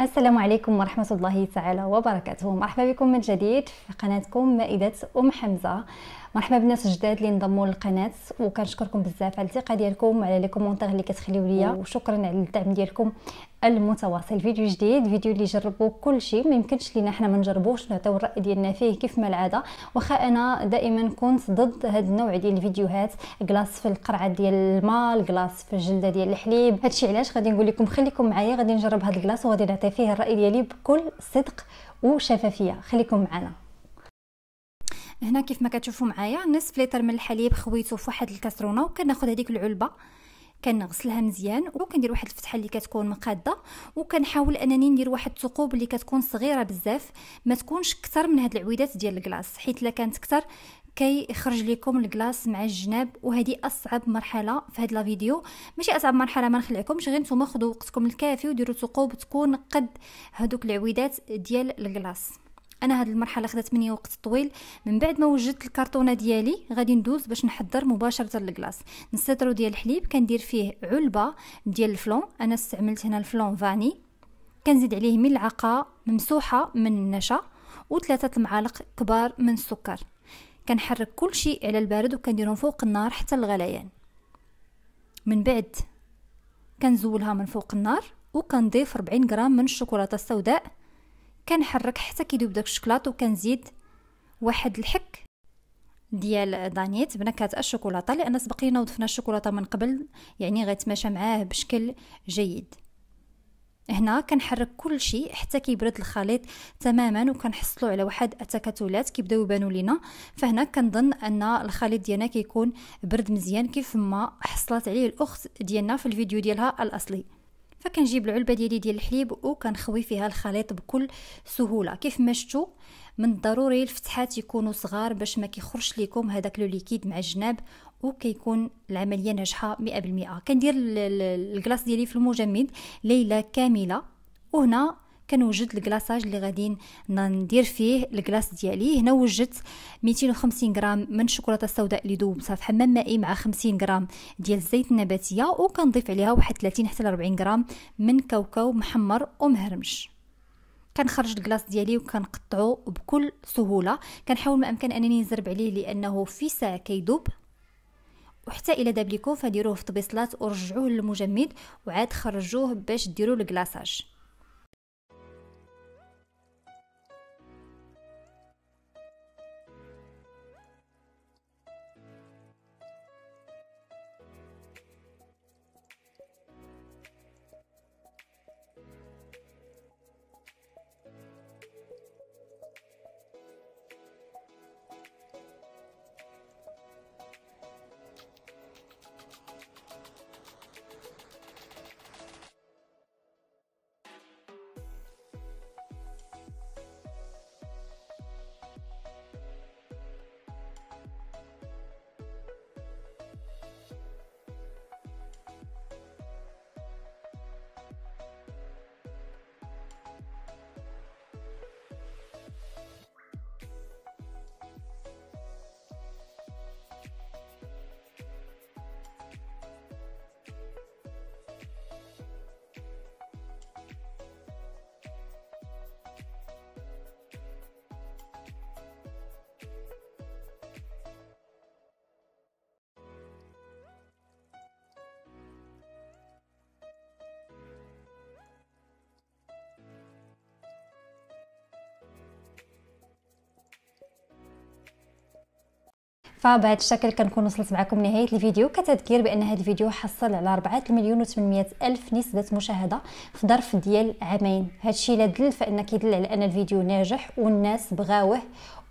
السلام عليكم ورحمة الله تعالى وبركاته. مرحبا بكم من جديد في قناتكم مائدة أم حمزة. مرحبا بالناس الجداد اللي انضموا للقناة وكنشكركم بزاف على الثقة ديالكم وعلى les commentaires اللي كتخليو ليا وشكرا على الدعم ديالكم. المتواصل. فيديو جديد فيديو اللي جربوا كل شيء. ما يمكنش لينا حنا ما نجربوش نعطيو الرأي ديالنا فيه كيف ما العادة. واخا أنا دائما كنت ضد هذا النوع ديال الفيديوهات. كلاص في القرعة ديال الماء كلاص في الجلدة ديال الحليب. هادشي علاش غادي نقول لكم خليكم معايا غادي نجرب هذا الكلاص وغادي نعطي فيه الرأي ديالي بكل صدق وشفافية. خليكم معنا هنا كيف ما كتشوفوا معايا نصف لتر من الحليب خويته في واحد الكاسرونه وكناخذ هذيك العلبة. كنغسلها مزيان وكندير واحد الفتحة اللي كتكون مقادة وكنحاول أنني ندير واحد الثقوب اللي كتكون صغيرة بزاف ما تكونش كثر من هاد العويدات ديال الكلاص حيت إلا كانت كثر كيخرج لكم الكلاص مع الجناب وهذه أصعب مرحلة في هذا الفيديو ماشي أصعب مرحلة ما نخليكمش غير نتوما خذوا وقتكم الكافي وديروا ثقوب تكون قد هذوك العويدات ديال الكلاص أنا هاد المرحلة خدات مني وقت طويل. من بعد ما وجدت الكرتونة ديالي غادي ندوز باش نحضر مباشرة الكلاص نسترو ديال الحليب كندير فيه علبة ديال الفلون. أنا استعملت هنا الفلون فاني. كنزيد عليه ملعقة ممسوحة من النشا وثلاثة المعالق كبار من السكر. كنحرك كل شيء على البارد وكنديرهم فوق النار حتى الغليان. من بعد كنزولها من فوق النار وكنضيف 40 غرام من الشوكولاتة السوداء. كنحرك حتى كيدوب داك الشكلاط وكنزيد واحد الحك ديال دانيت بنكهة الشوكولاتة لأن سبق لينا وضفنا الشوكولاتة من قبل يعني غيتماشى معاه بشكل جيد. هنا كنحرك كل شيء حتى كيبرد الخليط تماما وكنحصلوا على واحد التكتلات كيبداو يبانوا لينا. فهنا كنظن أن الخليط ديالنا كيكون برد مزيان كيف ما حصلت عليه الأخت ديالنا في الفيديو ديالها الأصلي. فكنجيب العلبة ديالي ديال الحليب وكنخوي فيها الخليط بكل سهولة. كيف ما شفتوا من الضروري الفتحات يكونوا صغار باش ما كيخرجش لكم هذاك لو ليكيد مع الجناب وكيكون العملية ناجحة 100% كندير الكلاص ديالي في المجمد ليلة كاملة. وهنا كنوجد الكلاصاج اللي غادي ندير فيه الكلاص ديالي. هنا وجدت 250 غرام من الشوكولاتة السوداء اللي دوب صافي حمام مائي مع 50 غرام ديال الزيت النباتية وكنضيف عليها واحد 30 حتى ل 40 غرام من كاوكاو محمر ومهرمش. كنخرج الكلاص ديالي وكنقطعو بكل سهولة. كنحاول ما أمكن أنني نزرب عليه لأنه في ساعة كيذوب وحتى إلى داب ليكم فديروه في طبيصلات ورجعوه للمجمد وعاد خرجوه باش ديروا الكلاصاج. فبهذا الشكل كنكون وصلت معكم نهاية الفيديو. كتذكير بأن هذا الفيديو حصل على 4 مليون و800 ألف نسبة مشاهدة في ظرف ديال عامين. هادشي لا دل فإن كيدل على أن الفيديو ناجح والناس بغاوه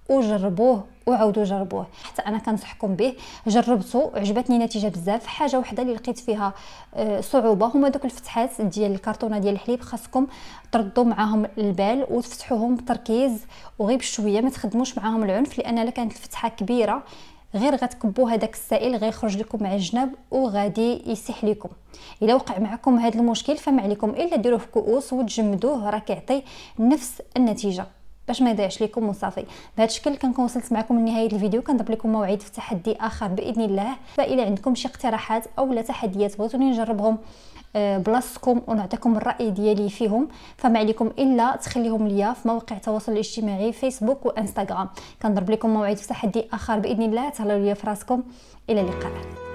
وجربوه وعاودوا جربوه. حتى أنا كنصحكم به جربته عجبتني النتيجه بزاف. حاجة وحدة اللي لقيت فيها آه، صعوبة هما دوك الفتحات ديال الكرتونة ديال الحليب. خاصكم تردوا معاهم البال وتفتحوهم بتركيز وغير بشويه ما تخدموش معاهم العنف لأن إلا كانت الفتحة كبيرة غير غتكبوا هذاك السائل غيخرج لكم مع الجناب وغادي يسيح لكم. إلا وقع معكم هذا المشكل فما عليكم إلا ديروه في كؤوس وتجمدوه راه كيعطي نفس النتيجة. باش ما يضيعش لكم وصافي بهذا الشكل كنكون وصلت معكم لنهاية الفيديو. كنضرب لكم موعد في تحدي آخر بإذن الله. فإلا عندكم شي اقتراحات أو لا تحديات بغيتوني نجربهم بلاصتكم ونعطيكم الرأي ديالي فيهم. فما عليكم إلا تخليهم ليا في مواقع التواصل الاجتماعي فيسبوك وإنستغرام. كنضرب لكم موعد في تحدي آخر بإذن الله. تهلاو ليا في راسكم. إلى اللقاء.